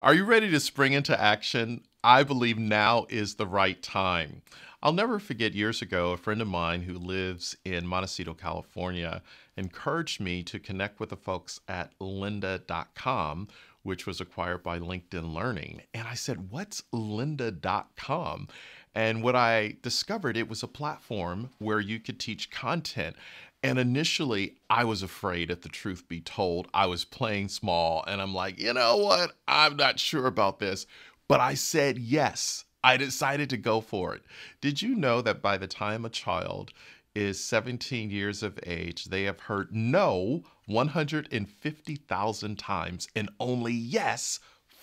Are you ready to spring into action? I believe now is the right time. I'll never forget years ago, a friend of mine who lives in Montecito, California, encouraged me to connect with the folks at lynda.com, which was acquired by LinkedIn Learning. And I said, What's lynda.com? And what I discovered, it was a platform where you could teach content. And initially, I was afraid, if the truth be told. I was playing small, and I'm like, you know what? I'm not sure about this. But I said yes. I decided to go for it. Did you know that by the time a child is 17 years of age, they have heard no 150,000 times and only yes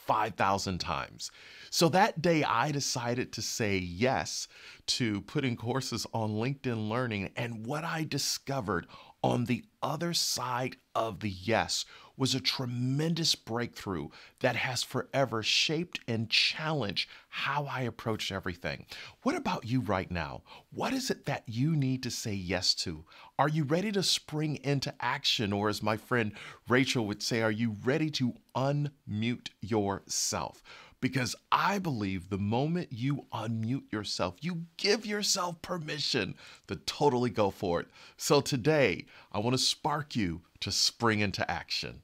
5,000 times. So that day, I decided to say yes to putting courses on LinkedIn Learning. And what I discovered on the other side of the yes was a tremendous breakthrough that has forever shaped and challenged how I approach everything. What about you right now? What is it that you need to say yes to? Are you ready to spring into action? Or, as my friend Rachel would say, are you ready to unmute yourself? Because I believe the moment you unmute yourself, you give yourself permission to totally go for it. So today, I want to spark you to spring into action.